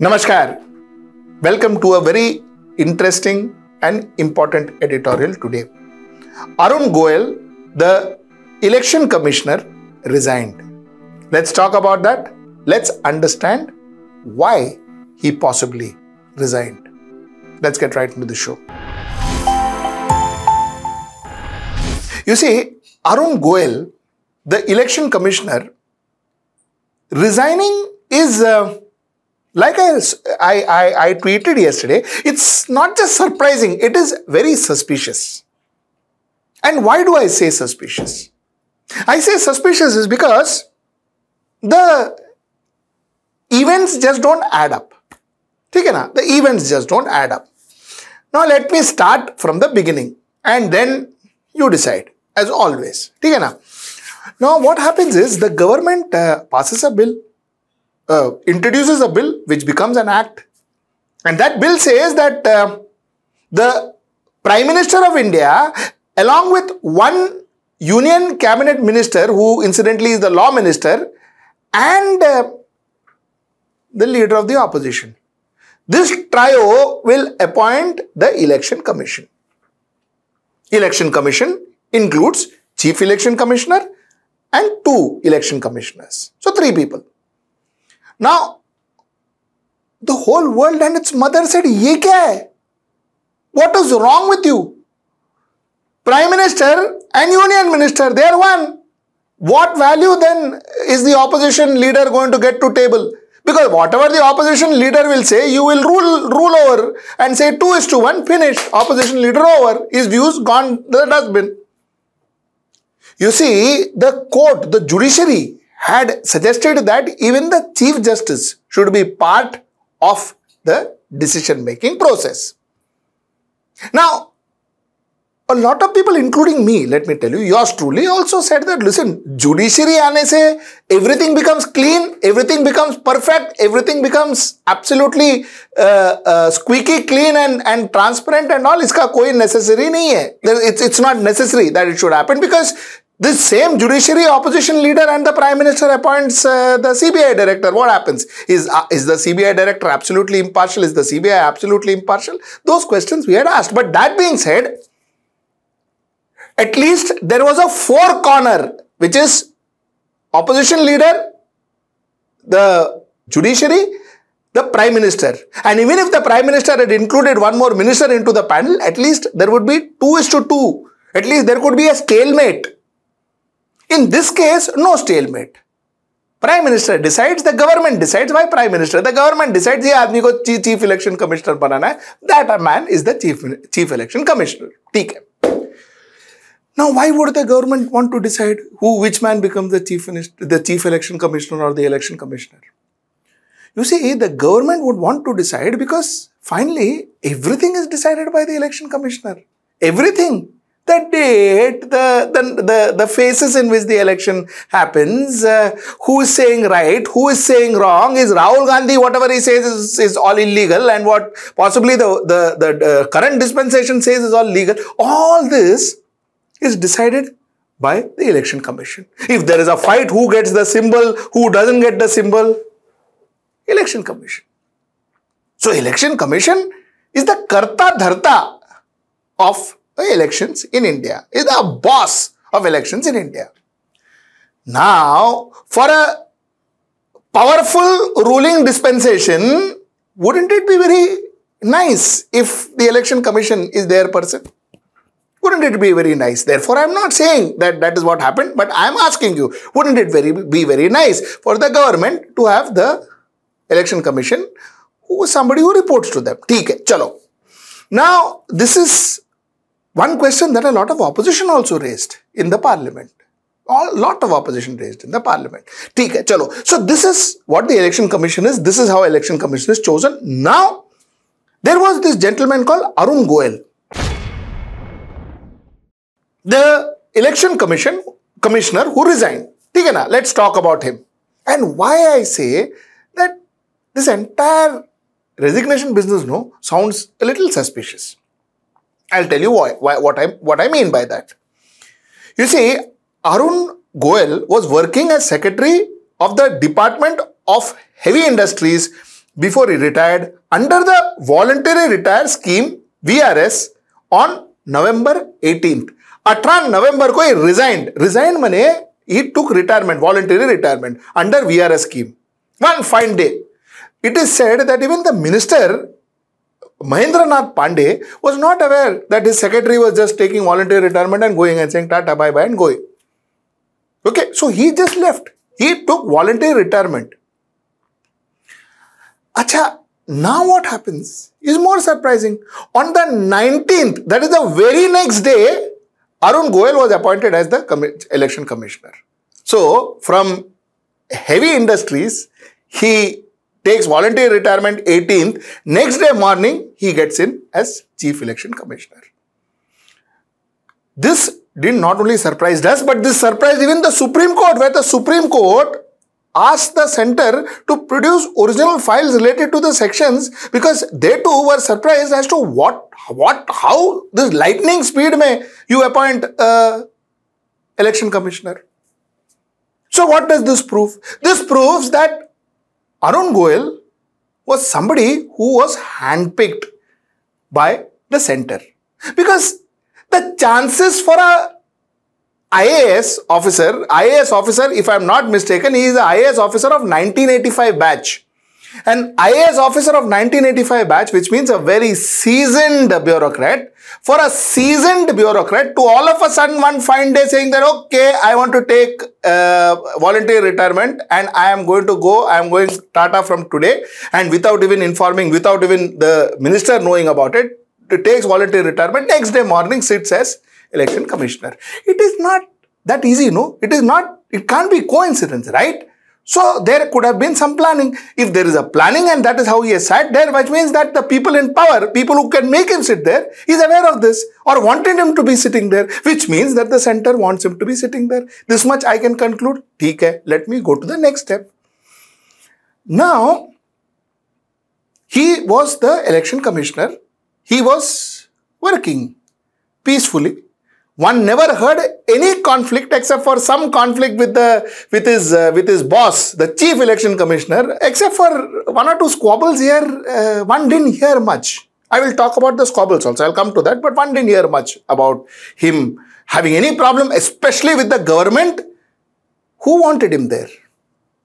Namaskar. Welcome to a very interesting and important editorial today. Arun Goel, the election commissioner, resigned. Let's talk about that. Let's understand why he possibly resigned. Let's get right into the show. You see, Arun Goel, the election commissioner, resigning is. Uh, like I, I, I, I tweeted yesterday, it's not just surprising, it is very suspicious. And why do I say suspicious? I say suspicious is because the events just don't add up. Okay? The events just don't add up. Now let me start from the beginning and then you decide as always. Okay? Now what happens is the government uh, passes a bill uh, introduces a bill which becomes an act. And that bill says that uh, the Prime Minister of India, along with one Union Cabinet Minister, who incidentally is the Law Minister, and uh, the leader of the opposition. This trio will appoint the Election Commission. Election Commission includes Chief Election Commissioner and two Election Commissioners. So, three people. Now, the whole world and its mother said, Ye kya hai? What is wrong with you? Prime Minister and Union Minister, they are one. What value then is the opposition leader going to get to table? Because whatever the opposition leader will say, you will rule rule over and say 2 is to 1, finish. Opposition leader over. His views gone the dustbin. You see, the court, the judiciary had suggested that even the Chief Justice should be part of the decision making process. Now, a lot of people, including me, let me tell you, yours truly also said that listen, judiciary aane se everything becomes clean, everything becomes perfect, everything becomes absolutely uh, uh, squeaky clean and, and transparent and all. Iska koi necessary nahi hai. It's, it's not necessary that it should happen because this same judiciary opposition leader and the prime minister appoints uh, the CBI director. What happens? Is, uh, is the CBI director absolutely impartial? Is the CBI absolutely impartial? Those questions we had asked. But that being said, at least there was a four corner, which is opposition leader, the judiciary, the prime minister. And even if the prime minister had included one more minister into the panel, at least there would be two is to two. At least there could be a stalemate in this case, no stalemate. Prime Minister decides, the government decides. Why Prime Minister? The government decides ये आदमी को chief election commissioner बनाना है. That man is the chief chief election commissioner. ठीक है. Now, why would the government want to decide who, which man becomes the chief minister, the chief election commissioner or the election commissioner? You see, the government would want to decide because finally everything is decided by the election commissioner. Everything the date, the, the, the, the phases in which the election happens, uh, who is saying right, who is saying wrong, is Rahul Gandhi, whatever he says is, is all illegal and what possibly the, the, the uh, current dispensation says is all legal. All this is decided by the election commission. If there is a fight, who gets the symbol, who doesn't get the symbol? Election commission. So election commission is the karta dharta of elections in India, is the boss of elections in India. Now, for a powerful ruling dispensation, wouldn't it be very nice if the election commission is their person? Wouldn't it be very nice? Therefore, I'm not saying that that is what happened, but I'm asking you, wouldn't it very be very nice for the government to have the election commission who is somebody who reports to them? Okay, chalo. Now, this is one question that a lot of opposition also raised in the parliament. A lot of opposition raised in the parliament. Okay, chalo. So this is what the election commission is. This is how election commission is chosen. Now, there was this gentleman called Arun Goel. The election commission commissioner who resigned. Okay, na? Let's talk about him. And why I say that this entire resignation business no sounds a little suspicious. I'll tell you why, why, what, I, what I mean by that. You see, Arun Goel was working as secretary of the Department of Heavy Industries, before he retired under the voluntary retire scheme VRS on November 18th. 18 November he resigned. Resigned mane he took retirement, voluntary retirement under VRS scheme. One fine day. It is said that even the minister Mahendranath Pandey was not aware that his secretary was just taking voluntary retirement and going and saying tata bye bye and going. Okay, so he just left. He took voluntary retirement. Acha, now what happens is more surprising. On the 19th, that is the very next day, Arun Goel was appointed as the election commissioner. So, from heavy industries, he takes voluntary retirement 18th. Next day morning, he gets in as chief election commissioner. This did not only surprise us, but this surprised even the Supreme Court, where the Supreme Court asked the center to produce original files related to the sections because they too were surprised as to what, what, how this lightning speed may you appoint a election commissioner. So what does this prove? This proves that Arun Goel was somebody who was handpicked by the center because the chances for a IAS officer, IAS officer, if I am not mistaken, he is an IAS officer of 1985 batch. An IAS officer of 1985 batch, which means a very seasoned bureaucrat, for a seasoned bureaucrat to all of a sudden one fine day saying that, okay, I want to take uh, voluntary retirement and I am going to go, I am going Tata from today and without even informing, without even the minister knowing about it, takes voluntary retirement, next day morning sits as election commissioner. It is not that easy, no? It is not, it can't be coincidence, right? So there could have been some planning. If there is a planning and that is how he has sat there, which means that the people in power, people who can make him sit there, is aware of this or wanted him to be sitting there, which means that the center wants him to be sitting there. This much I can conclude. Okay, let me go to the next step. Now, he was the election commissioner. He was working peacefully one never heard any conflict except for some conflict with the with his uh, with his boss, the chief election commissioner. Except for one or two squabbles here, uh, one didn't hear much. I will talk about the squabbles also. I'll come to that, but one didn't hear much about him having any problem, especially with the government. Who wanted him there?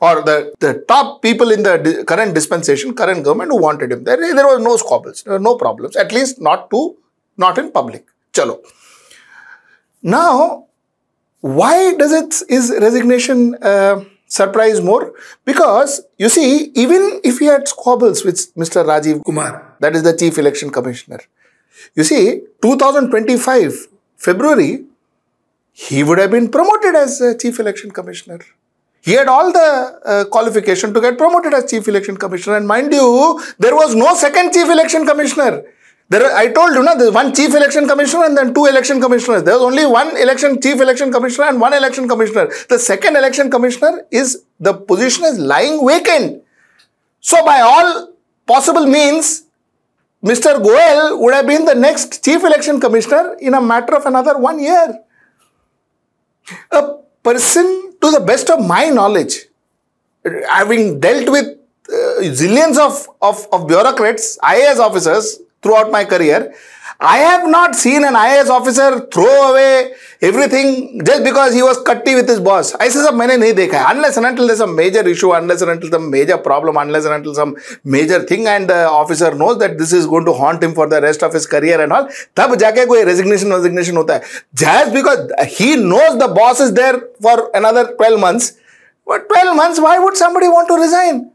Or the, the top people in the current dispensation, current government who wanted him there. There was no squabbles, were no problems, at least not to, not in public. Chalo. Now, why does it is resignation uh, surprise more? Because you see, even if he had squabbles with Mr. Rajiv Kumar, that is the chief election commissioner, you see, 2025 February, he would have been promoted as chief election commissioner. He had all the uh, qualification to get promoted as chief election commissioner. And mind you, there was no second chief election commissioner. There, are, I told you, na, there's one chief election commissioner and then two election commissioners. There's only one election chief election commissioner and one election commissioner. The second election commissioner is the position is lying vacant. So, by all possible means, Mr. Goel would have been the next chief election commissioner in a matter of another one year. A person, to the best of my knowledge, having dealt with uh, zillions of, of, of bureaucrats, IAS officers, throughout my career. I have not seen an IAS officer throw away everything just because he was cutty with his boss. I say, मैंने नहीं देखा है. Unless and until there's a major issue, unless and until some major problem, unless and until some major thing and the officer knows that this is going to haunt him for the rest of his career and all, तब जाके कोई resignation resignation होता है. Just because he knows the boss is there for another 12 months, but 12 months, why would somebody want to resign?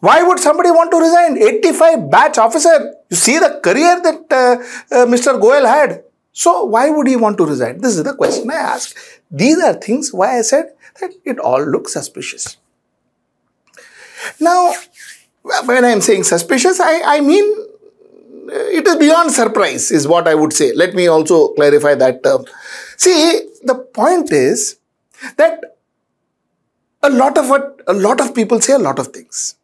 Why would somebody want to resign? 85 batch officer. You see the career that uh, uh, Mr. Goel had. So why would he want to resign? This is the question I ask. These are things why I said that it all looks suspicious. Now, when I am saying suspicious, I, I mean uh, it is beyond surprise is what I would say. Let me also clarify that term. See, the point is that a lot of what a lot of people say a lot of things.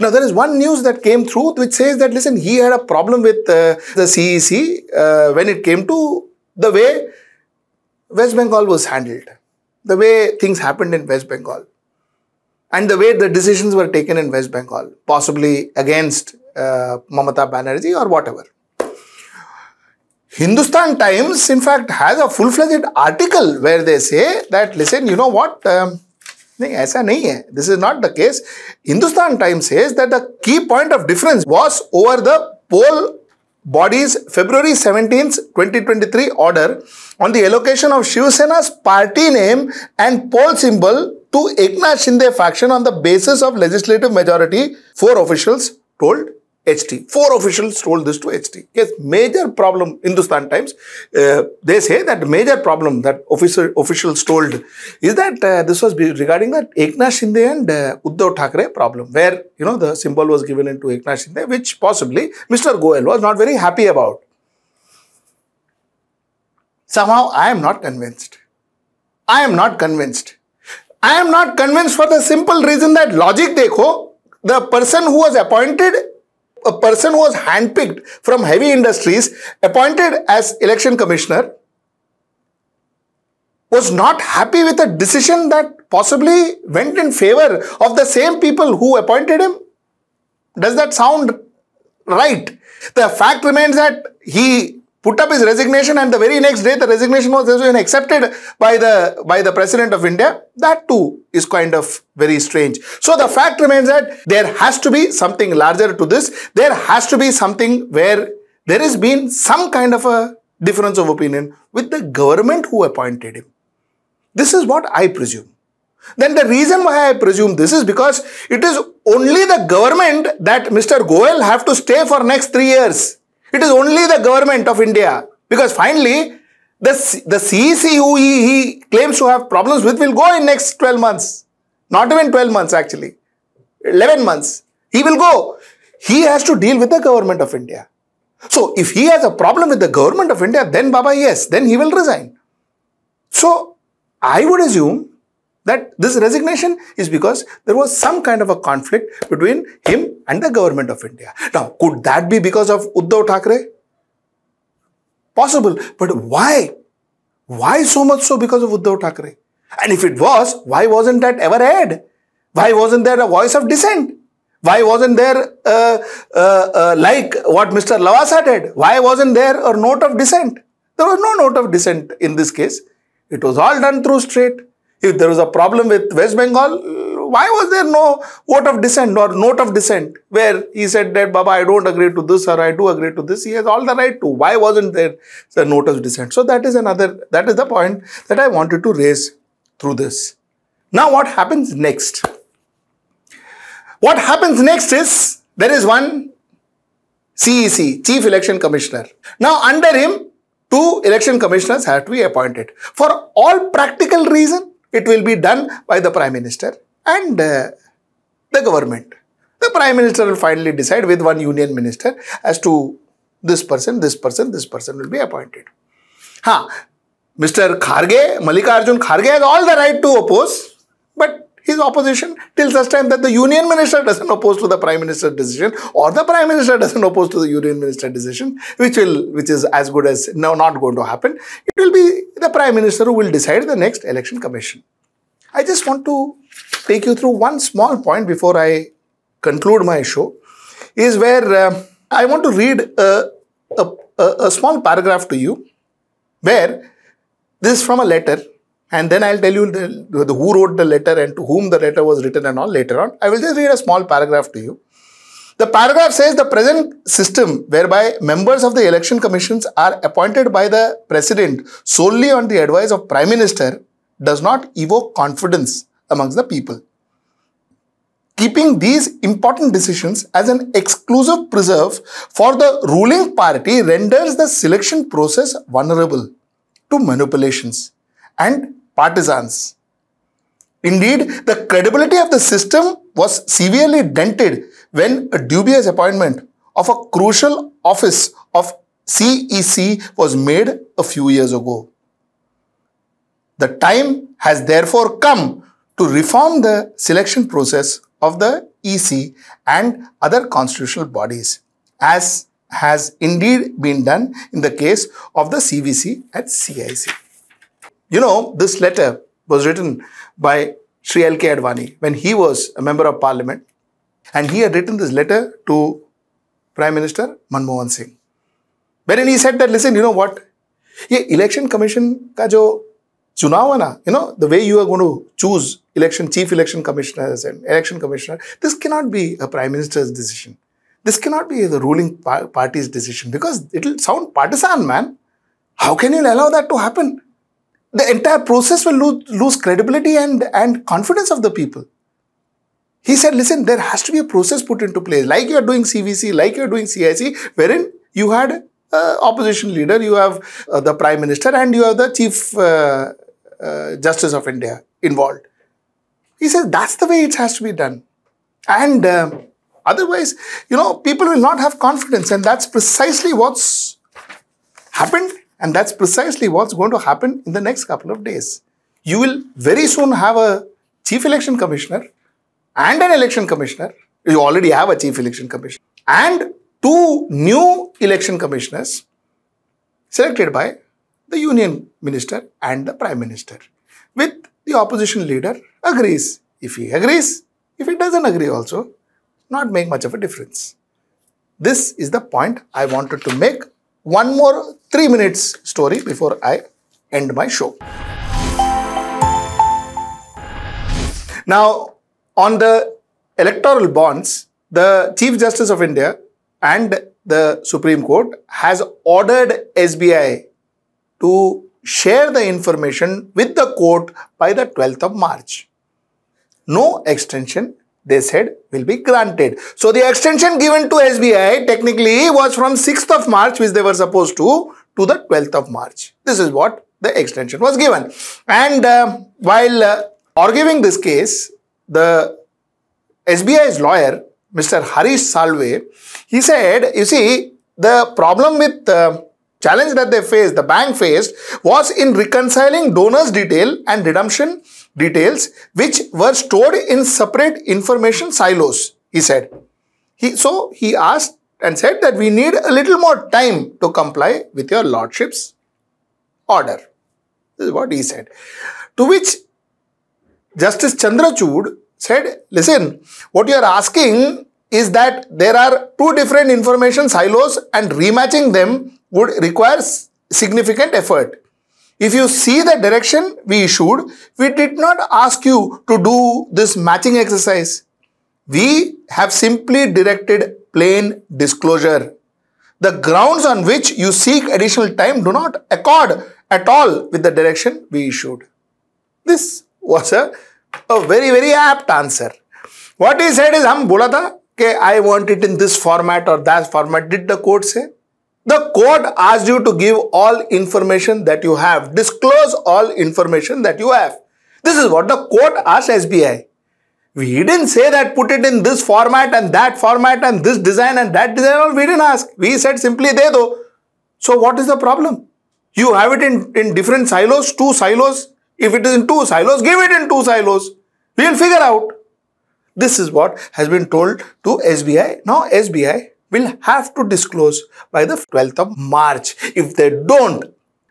Now, there is one news that came through which says that, listen, he had a problem with uh, the CEC uh, when it came to the way West Bengal was handled, the way things happened in West Bengal. and the way the decisions were taken in West Bengal, possibly against uh, Mamata Banerjee or whatever. Hindustan Times, in fact, has a full-fledged article where they say that, listen, you know what? Um, this is not the case. Hindustan Times says that the key point of difference was over the poll body's February 17th, 2023 order on the allocation of Shiv Sena's party name and poll symbol to Eknath Shinde faction on the basis of legislative majority, four officials told HT. Four officials told this to HT. Yes, major problem, in Hindustan Times, uh, they say that major problem that officer, officials told is that uh, this was regarding that Eknath Shinde and uh, Uddhav Thackeray problem, where, you know, the symbol was given into Eknath Shinde, which possibly Mr. Goel was not very happy about. Somehow, I am not convinced. I am not convinced. I am not convinced for the simple reason that logic dekho, the person who was appointed a person who was handpicked from heavy industries, appointed as election commissioner, was not happy with a decision that possibly went in favor of the same people who appointed him? Does that sound right? The fact remains that he put up his resignation and the very next day the resignation was accepted by the by the president of india that too is kind of very strange so the fact remains that there has to be something larger to this there has to be something where there has been some kind of a difference of opinion with the government who appointed him this is what i presume then the reason why I presume this is because it is only the government that Mr. Goel have to stay for next three years. It is only the government of India. Because finally, the, the CEC who he, he claims to have problems with will go in next 12 months. Not even 12 months actually. 11 months. He will go. He has to deal with the government of India. So if he has a problem with the government of India, then Baba, yes, then he will resign. So I would assume that this resignation is because there was some kind of a conflict between him and the government of India. Now, could that be because of Uddhav Thackeray? Possible. But why? Why so much so because of Uddhav Thackeray? And if it was, why wasn't that ever aired? Why wasn't there a voice of dissent? Why wasn't there, uh, uh, uh, like what Mr. Lavasa did? Why wasn't there a note of dissent? There was no note of dissent in this case. It was all done through straight. If there was a problem with West Bengal, why was there no vote of dissent or note of dissent where he said that Baba, I don't agree to this or I do agree to this. He has all the right to. Why wasn't there a note of dissent? So that is another, that is the point that I wanted to raise through this. Now what happens next? What happens next is there is one CEC, Chief Election Commissioner. Now under him, two election commissioners have to be appointed. For all practical reason, it will be done by the Prime Minister and uh, the government. The Prime Minister will finally decide with one Union Minister as to this person, this person, this person will be appointed. Ha, Mr. Kharge, Mallikarjun Kharge has all the right to oppose, but his opposition till such time that the union minister doesn't oppose to the prime minister's decision or the prime minister doesn't oppose to the union minister decision which will which is as good as no not going to happen. It will be the prime minister who will decide the next election commission. I just want to take you through one small point before i conclude my show is where uh, i want to read a, a, a small paragraph to you where this is from a letter and then I'll tell you the, the, who wrote the letter and to whom the letter was written and all later on. I will just read a small paragraph to you. The paragraph says the present system whereby members of the election commissions are appointed by the president solely on the advice of prime minister does not evoke confidence amongst the people. Keeping these important decisions as an exclusive preserve for the ruling party renders the selection process vulnerable to manipulations and partisans. Indeed, the credibility of the system was severely dented when a dubious appointment of a crucial office of CEC was made a few years ago. The time has therefore come to reform the selection process of the EC and other constitutional bodies, as has indeed been done in the case of the CVC and CIC. You know, this letter was written by Sri L.K. Advani, when he was a member of parliament, and he had written this letter to Prime Minister Manmohan Singh, wherein he said that, listen, you know what? ये election commission का जो चुनाव है ना you know the way you are going to choose election chief election commissioners and election commissioner this can not be a prime ministers decision this cannot be the ruling party's decision because it will sound partisan, man. How can you allow that to happen? The entire process will lose, lose credibility and, and confidence of the people. He said, listen, there has to be a process put into place, like you are doing CVC, like you are doing CIC, wherein you had uh, opposition leader, you have uh, the prime minister, and you have the chief uh, uh, justice of India involved. He says that's the way it has to be done. And uh, otherwise, you know, people will not have confidence. And that's precisely what's happened. And that's precisely what's going to happen in the next couple of days. You will very soon have a chief election commissioner and an election commissioner. You already have a chief election commissioner. And two new election commissioners selected by the union minister and the prime minister with the opposition leader agrees if he agrees if he doesn't agree also not make much of a difference this is the point i wanted to make one more 3 minutes story before i end my show now on the electoral bonds the chief justice of india and the Supreme Court has ordered SBI to share the information with the court by the 12th of March. No extension, they said, will be granted. So the extension given to SBI technically was from 6th of March, which they were supposed to, to the 12th of March. This is what the extension was given. And uh, while uh, arguing this case, the SBI's lawyer Mr. Harish Salve, he said, you see, the problem with the challenge that they faced, the bank faced, was in reconciling donors detail and redemption details, which were stored in separate information silos, he said. He, so he asked and said that we need a little more time to comply with your lordship's order. This is what he said. To which Justice Chandrachud said, listen, what you are asking is that there are two different information silos and rematching them would require significant effort. If you see the direction we issued, we did not ask you to do this matching exercise. We have simply directed plain disclosure. The grounds on which you seek additional time do not accord at all with the direction we issued. This was a a very very apt answer what he said is I want it in this format or that format. Did the court say? The court asked you to give all information that you have. Disclose all information that you have. This is what the court asked SBI. We didn't say that put it in this format and that format and this design and that design. We didn't ask. We said simply de do. So what is the problem? You have it in, in different silos, two silos. If it is in two silos, give it in two silos. We will figure out. This is what has been told to SBI. Now SBI will have to disclose by the 12th of March. If they don't,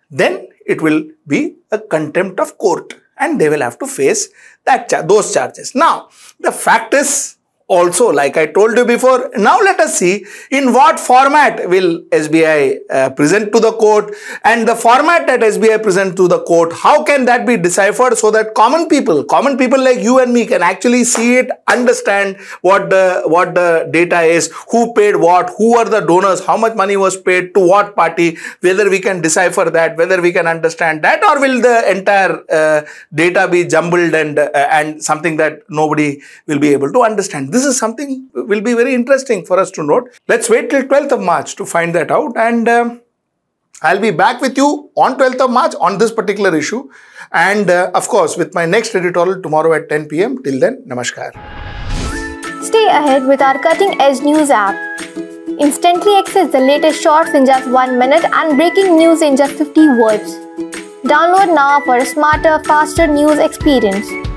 then it will be a contempt of court and they will have to face that those charges. Now, the fact is also like I told you before. Now let us see in what format will SBI uh, present to the court and the format that SBI present to the court, how can that be deciphered so that common people, common people like you and me can actually see it, understand what the, what the data is, who paid what, who are the donors, how much money was paid to what party, whether we can decipher that, whether we can understand that or will the entire uh, data be jumbled and, uh, and something that nobody will be able to understand. This this is something will be very interesting for us to note. Let's wait till 12th of March to find that out and um, I'll be back with you on 12th of March on this particular issue and uh, of course with my next editorial tomorrow at 10 pm. Till then, namaskar. Stay ahead with our cutting edge news app. Instantly access the latest shorts in just 1 minute and breaking news in just 50 words. Download now for a smarter, faster news experience.